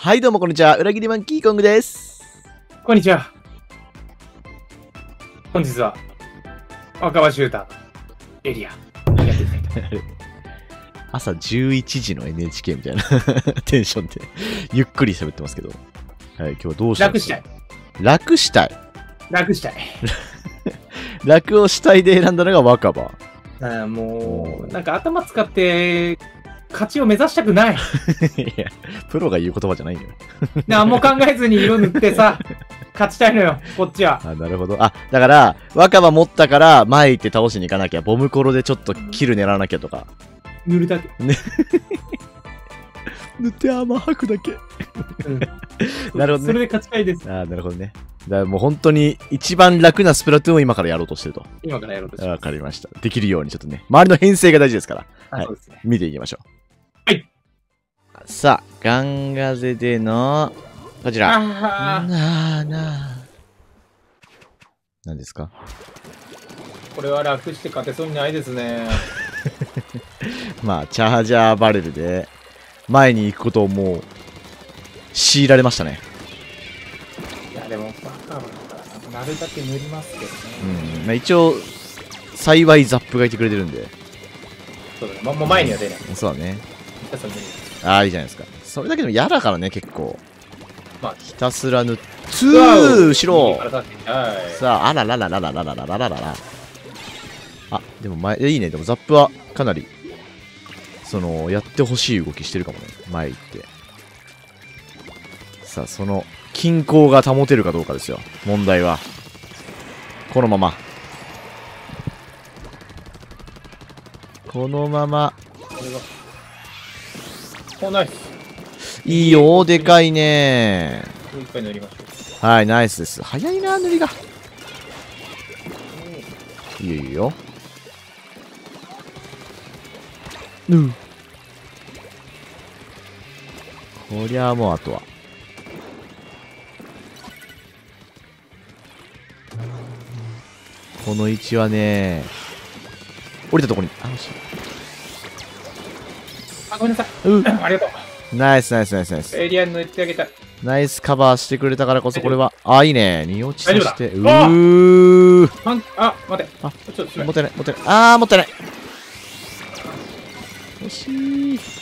はい、どうもこんにちは。裏切りマンキーコングです。こんにちは。本日は、若葉シューターエリア、やっていきたいと。朝11時の NHK みたいな テンションで、ゆっくり喋ってますけど。はい、今日はどうした楽したい。楽したい。楽したい。楽をしたいで選んだのが若葉。あーもう、なんか頭使って、勝ちを目指したくない。いや、プロが言う言葉じゃないのよ。何も考えずに色塗ってさ、勝ちたいのよ、こっちは。あ、なるほど。あ、だから、若葉持ったから前行って倒しに行かなきゃ、ボムコロでちょっとキル狙わなきゃとか。塗るだけ。塗ってアーマー吐くだけ。うんなるほどねそれで勝ちたいです。あなるほどね。だからもう本当に一番楽なスプラトゥーンを今からやろうとしてると。今からやろうとしまわかりました。できるようにちょっとね、周りの編成が大事ですから、す。はいあそうですね。見ていきましょう。はい。さあ、ガンガゼでの、こちら。あなあなあ。何ですか？ーこれは楽して勝てそうにないですね。まあ、チャージャーバレルで、前に行くことをもう、強いられましたね。いや、でも、バカバカ、なるだけ塗りますけどね。うん。まあ、一応、幸いザップがいてくれてるんで。そうだね。もうもう前には出ない。そうだね。ああ、いいじゃないですか。それだけでも嫌だからね、結構。まあひたすら塗っつー後ろはい。さあ、あらららららららららららら。あ、でも前、えいいね。でもザップはかなり、その、やってほしい動きしてるかもね。前行って。さあ、その、均衡が保てるかどうかですよ。問題は。このまま。このまま。お、ナイス。いいよ、でかいね。もう一回塗りましょはい、ナイスです。早いな、塗りが。う。いいよいいよ。うん。こりゃもうあとは。この位置はね、降りたところに。あ、惜しあ、ごめんなさい。い。うん。ありがとナイスナイスナイスナイスう。。エリア塗ってあげたい。ナイスカバーしてくれたからこそこれは。あ、いいね。二落ちさせて。うー。あ、待て。あちょっとす持ってない、持ってない。あー、持ってない。惜しい。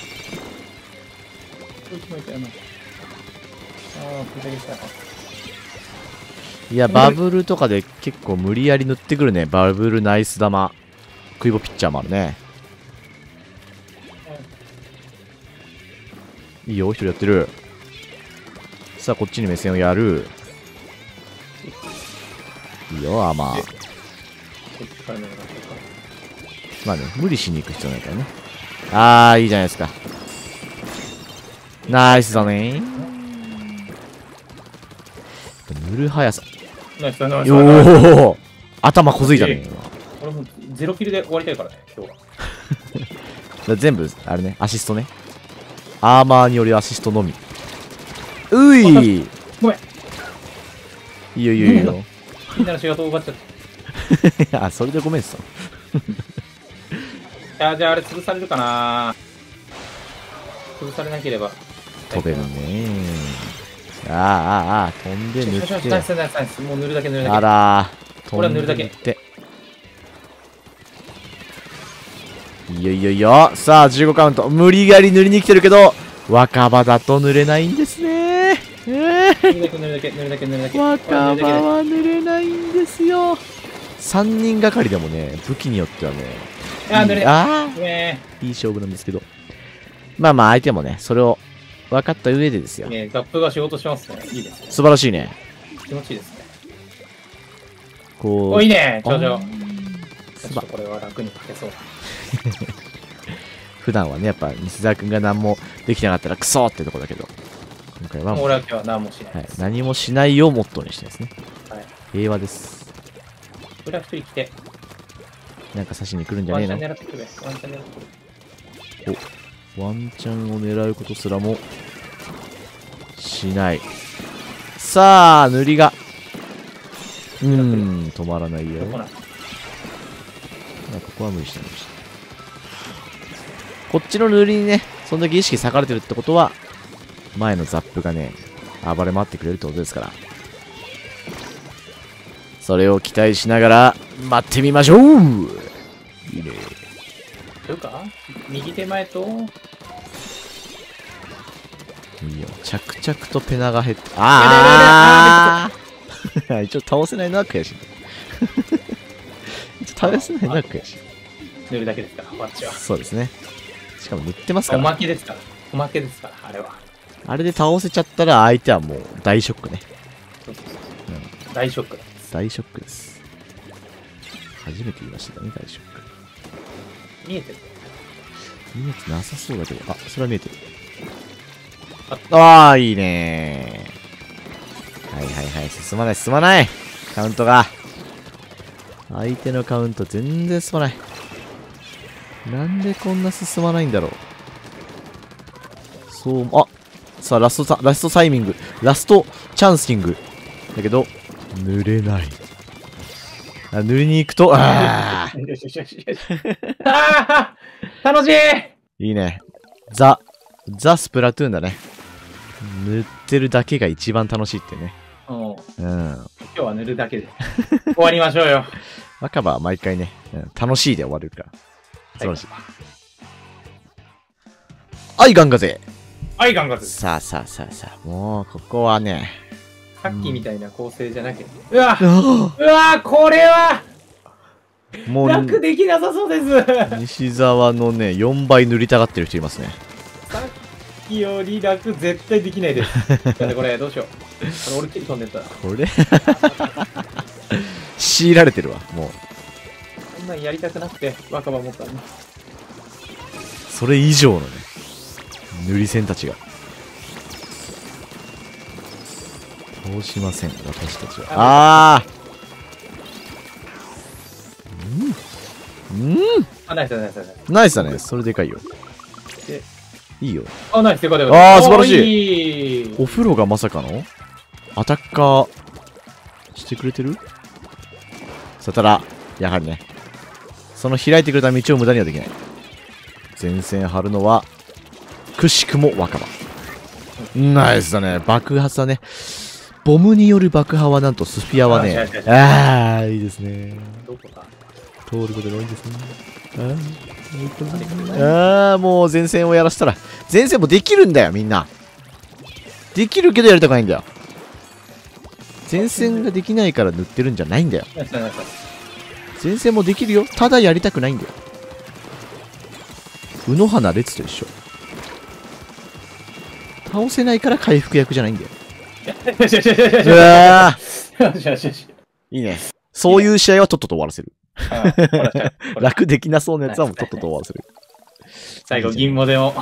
いや、バブルとかで結構無理やり塗ってくるね。バブルナイス玉。クイボピッチャーもあるね。いいよ、一人やってる。さあ、こっちに目線をやる。いいよ、あまあ。こっちから塗りまあね、無理しに行く必要ないからね。あー、いいじゃないですか。ナイスだね塗る速さ。ナイスだナイスよー頭こづいたね。俺もゼロキルで終わりたいからね、今日は。今 全部、あれね、アシストね。アーマーによるアシストのみ。ういいごめん。いよいいよいいよ。みんなの仕事終わっちゃった。あ、それでごめんっす。あー、じゃああれ潰されるかな潰されなければ。飛べるねあーあーあー、飛んで塗って。スナイスナイスもう塗るだけ塗るだけ。あらー、俺は塗るだけ飛んで塗って。よいいよいいよ。さあ、15カウント。無理やり塗りに来てるけど、若葉だと塗れないんですね。えー。若葉は塗れないんですよ。3人がかりでもね、武器によってはね、あー、塗れない。あいい勝負なんですけど。まあまあ、相手もね、それを分かった上でですよん。。ねザップが仕事しますね。いいですね。素晴らしいね。気持ちいいですね。こう。お、いいね、頂上。これは楽に書けそうだ。普段はね、やっぱ西澤君が何もできなかったらクソってとこだけど、今回はもう、俺は何もしないはい。何もしないをモットーにしてですね。はい。平和です。裏一人来て、なんか刺しに来るんじゃワンチャンねえな。狙ってくれ。ワンチャン狙ってくれ。ワンチャンを狙うことすらもしない。さあ、塗りが。うーん、止まらないよ。ここは無理して無理して。こっちの塗りにね、そんだけ意識割かれてるってことは、前のザップがね、暴れ回ってくれるってことですから。それを期待しながら、待ってみましょういいね。というか右手前と、いいよ。着々とペナが減って。ああ一応倒せないのは悔しい。一応倒せないのは悔しい。塗るだけですから、ワッチは。そうですね。しかも塗ってますかおら。まけですから。おまけですから、あれは。あれで倒せちゃったら相手はもう大ショックね。そうそうそう大ショックだ。大ショックです。初めて言いましたね、大ショック。見えてる。見えてなさそうだけど、あ、それは見えてる。ああー、いいねはいはいはい、進まない、進まないカウントが。相手のカウント全然進まない。なんでこんな進まないんだろう。そう、あさあ、ラストタ、ラストタイミング。ラストチャンスキング。だけど、塗れない。あ塗りに行くと、ああよしよしよしよし。ああ楽しいいいね。ザ、ザ・スプラトゥーンだね。塗ってるだけが一番楽しいってね。うんうん。今日は塗るだけで。終わりましょうよ。若葉は毎回ね、うん楽しいで終わるから。素晴らしい。はい、ガンガゼはい、ガンガズ。ささあさあさあさあ、もう、ここはね。っきみたいな構成じゃなきゃ。うわもうわこれはう、楽できなさそうです。さ西沢のね、4倍塗りたがってる人いますね。っきより楽絶対できないです。だってこれどうしよう。これ俺キリ飛んでったら。これ？強いられてるわ、もう。こんやりたくなくて若葉持ったのに。それ以上のね、塗り線たちが。倒しません、私たちは。あーうんうんあ、ナイスナイスナイス。ナイスだね。それでかいよ。でいいよ。あ、ナイスでかいでかい。あー素晴らしい。お風呂がまさかの？アタッカーしてくれてる？さたら、やはりね。その開いてくれた道を無駄にはできない。前線張るのは、くしくも若葉。ナイスだね。爆発だね。ボムによる爆破はなんとスフィアはねああいいですね。通ることが多いですね。あーあー、もう前線をやらせたら、前線もできるんだよ、みんな。できるけどやりたくないんだよ。前線ができないから塗ってるんじゃないんだよ。前線もできるよ。ただやりたくないんだよ。うの花列と一緒。倒せないから回復役じゃないんだよ。よしよしよしよしよしうわ。いいね。そういう試合はとっとと終わらせる。楽できなそうなやつはもうとっとと終わらせる。最後、銀モデを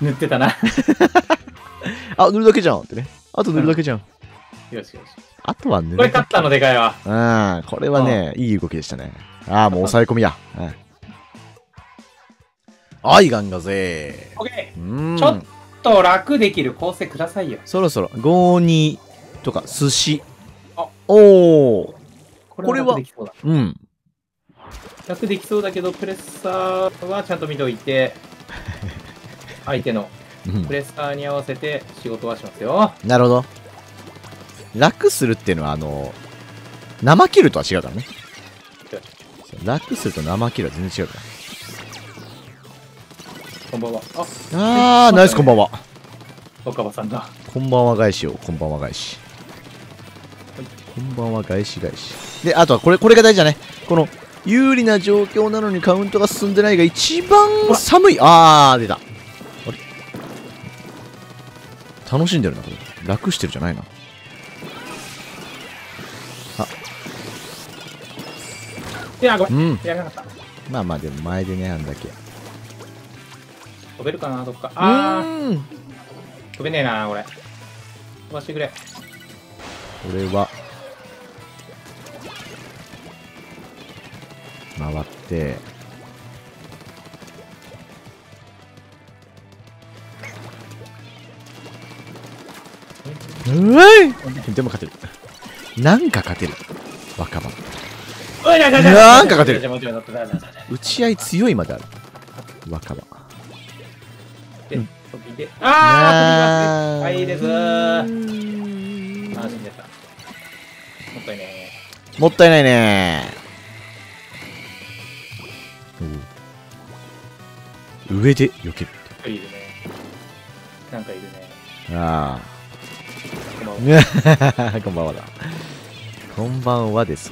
塗ってたな。あ、塗るだけじゃんってね。あと塗るだけじゃん。よしよし。あとは塗るこれ勝ったのでかいわ。うん、これはね、いい動きでしたね。ああ、もう抑え込みや。うん。はい、ガンガゼオッケー。うん。ちょっー。と楽できる構成くださいよ。そろそろ、ゴーニとか、寿司。あおー。ここれはうん。楽できそうだけど、プレッサーはちゃんと見といて、相手のうんプレッサーに合わせて仕事はしますよ。なるほど。楽するっていうのは、あの、生切るとは違うからね。楽すると生切るは全然違うかこんばんは。あ、ら。あー、ナイスこんばんは。若葉さんだ。こんばんは返しよ、こんばんは返し。こんばんは返し返し。で、あとはこれ、これが大事だね。この、有利な状況なのにカウントが進んでないが一番寒い。あー、出た。あれ？楽しんでるな、これ。楽してるじゃないな。いや、ごめん。うん。やらなかった。まあまあ、でも前でね、あんだけ。飛べるかな、どっか。あー、飛べねえな、これ。飛ばしてくれ。れは、回って、うわいでも勝てる。なんか勝てる。若葉。なんか勝てる打ち合い強いまである。若葉。あー、首が入れずー。あー、死んじゃった。もったいねもったいないね上で避けるー。いるね。なんかいるね。あこんばんはあ こんばんはだこんばんはで候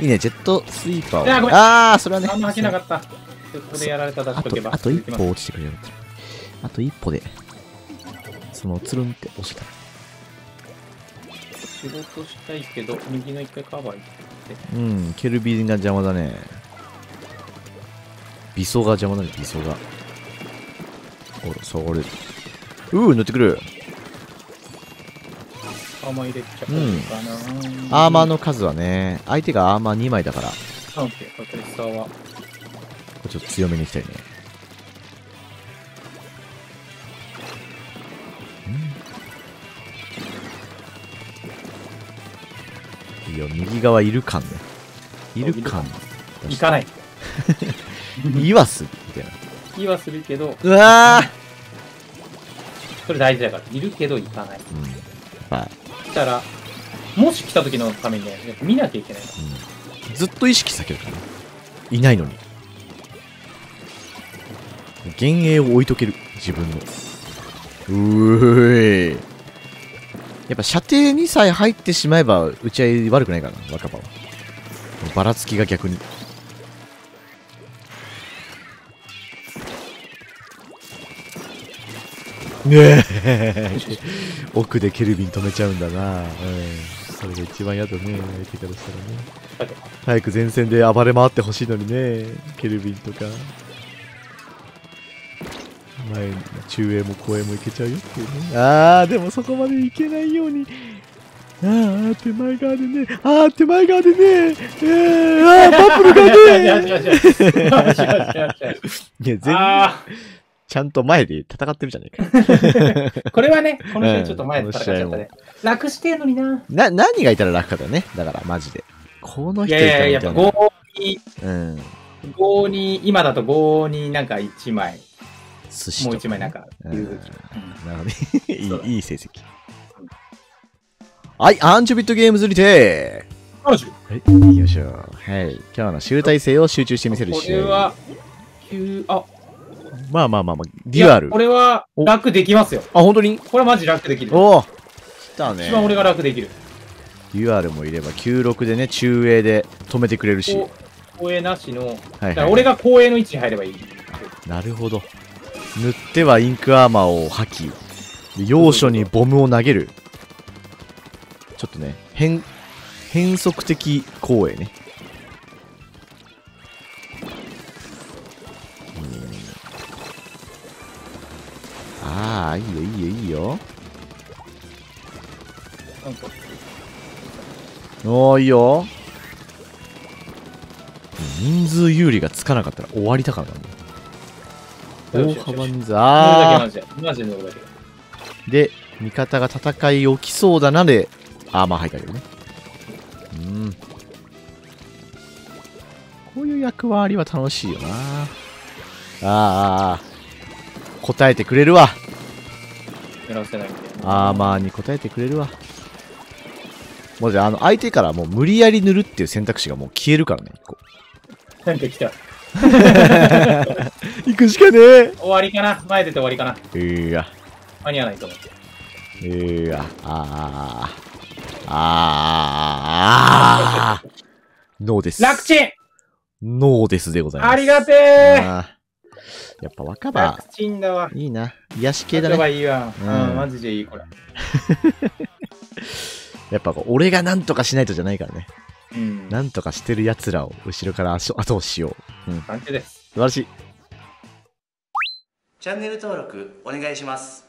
いいねジェットスイーパー。をああそれはね。あんま吐けなかった。ここでやられた出しあとけば。とあと一歩落ちてくれよあと一歩で。そのつるんって押した仕事したいけど、右の一回カバー行って。うんケルビンが邪魔だね。ビソが邪魔だねビソが。おそれうー乗ってくるアーマー入れちゃおうかな。アーマーの数はね相手がアーマー2枚だからオッケー。これスターは。れちょっと強めにいきたいねうんいいよ右側いる感ねいる感行かない。言わすみたいな気はするけど、うわそれ大事だから。いるけど行かない。ーうんはい来たら、もし来た時のためにね、やっぱ見なきゃいけないうん。ずっと意識避けるからね。いないのに。幻影を置いとける。自分の。うーい。やっぱ射程にさえ入ってしまえば打ち合い悪くないからな若葉は。ばらつきが逆に。ねえ。奥でケルビン止めちゃうんだな。うん。それが一番嫌だね。相手からしたらね。早く前線で暴れ回ってほしいのにね。ケルビンとか。前に中衛も後衛もいけちゃうよっていうね。ああでもそこまでいけないように。ああ手前側でね。ああ手前側でね。えー、ああバブルがね。いや全あちゃんと前で戦ってるじゃないかあ、これはね、この試合ちょっと前で戦っちゃったうん。楽してんのにな。な何がいたら楽かだよねだからマジでこの人いたいやいやいや、やっぱらみたいな5に、うん5に、今だと5になんか1枚、もう寿司とか1枚なんか、うん。なるほど ね。いい、いい成績。はい、アンチョビットゲームズにて、マジはい、行きましょう。はい、今日の集大成を集中して見せるこ試合。れは、9、あ、まあまあまあまあ、デュアル。これは楽できますよ。あ、本当に？これはマジ楽できる。おお来たね一。番俺が楽できる。デュアルもいれば、96でね、中衛で止めてくれるし。後衛なしの、はいはい。俺が後衛の位置に入ればいい。なるほど。塗ってはインクアーマーを吐き、で要所にボムを投げる。ちょっとね、変、変則的後衛ね。いいよ、いいよ、いいよ。お、いいよ。人数有利がつかなかったら終わりだからな。大幅人数。塗るだけあマジで。味方が戦い起きそうだなで、アーマー入ったけどね。うん。こういう役割は楽しいよな。ああー、あ答えてくれるわ。塗らせないみたいな。アーマーに答えてくれるわ。もうじゃあ、あの、相手からもう無理やり塗るっていう選択肢がもう消えるからね、一個。なんか来た。行くしかねえ。終わりかな？前出て終わりかな？いや、間に合わないと思って。いや、あー、あー、あー、ノー。です。楽ちんノー。ですでございます。ありがてえやっぱ若葉、楽ちんだわ。いいな。癒し系だやばね。いいわ。ううんん、マジでいい、これ。やっぱこう俺がなんとかしないとじゃないからね。うん。なんとかしてる奴らを後ろから後後押ししよう。うん。素感じです。晴らしい。チャンネル登録お願いします